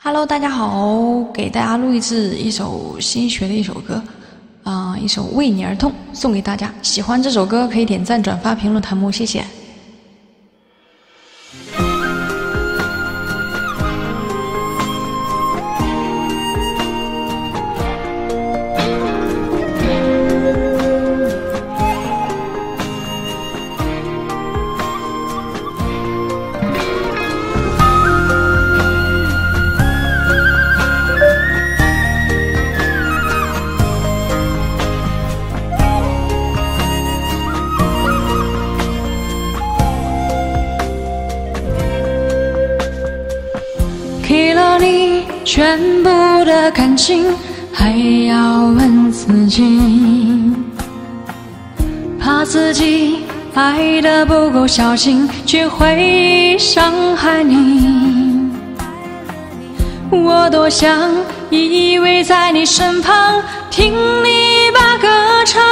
Hello，大家好，给大家录一次一首新学的一首歌，啊、一首《为你而痛》，送给大家。喜欢这首歌可以点赞、转发、评论、弹幕，谢谢。全部的感情，还要问自己，怕自己爱的不够小心，却会伤害你。我多想依偎在你身旁，听你把歌唱。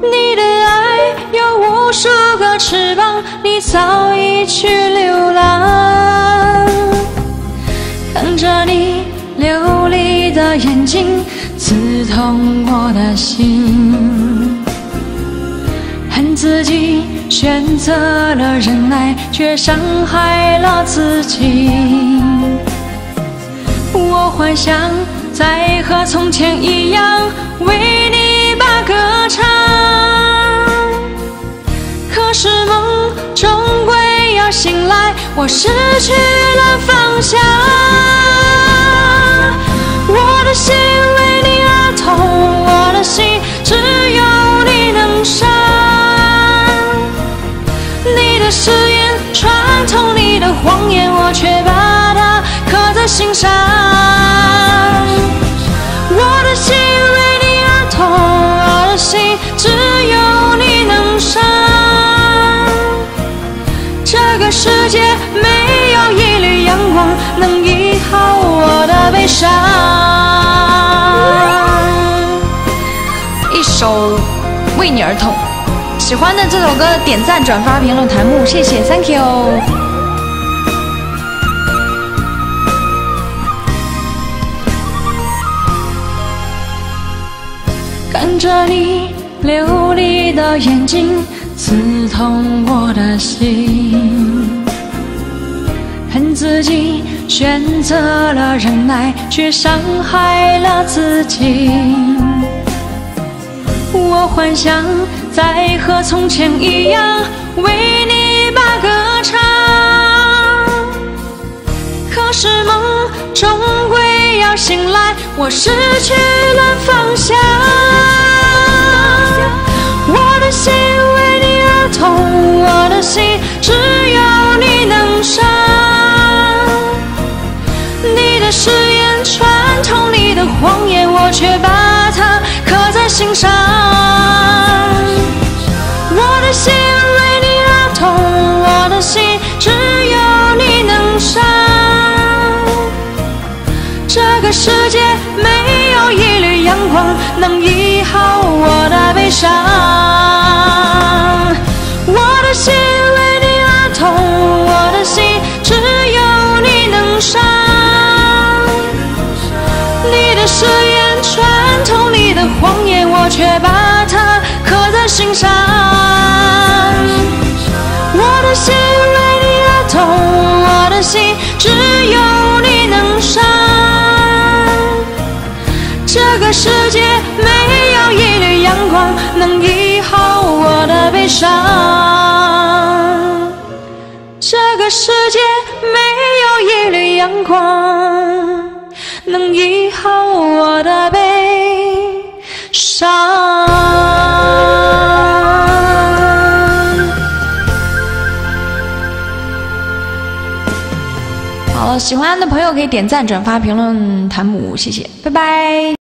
你的爱有无数个翅膀，你早已去流浪。看着你流离的眼睛，刺痛我的心。恨自己选择了忍耐，却伤害了自己。我幻想再和从前一样，为你把歌唱。可是梦终醒来，我失去了方向。我的心为你而痛，我的心只有你能伤。你的誓言穿透你的谎言，我却把它刻在心上。首《为你而痛》，喜欢的这首歌点赞、转发、评论、弹幕，谢谢，Thank you。看着你流离的眼睛，刺痛我的心。恨自己选择了忍耐，却伤害了自己。幻想再和从前一样，为你把歌唱。可是梦终归要醒来，我失去了方向。世界没有一缕阳光能医好我的悲伤。我的心为你而痛，我的心只有你能伤。你的誓言穿透你的谎言，我却把它刻在心上。我的心为你而痛，我的心只个世界没有一缕阳光能医好我的悲伤。好了，喜欢的朋友可以点赞、转发、评论、弹幕，谢谢，拜拜。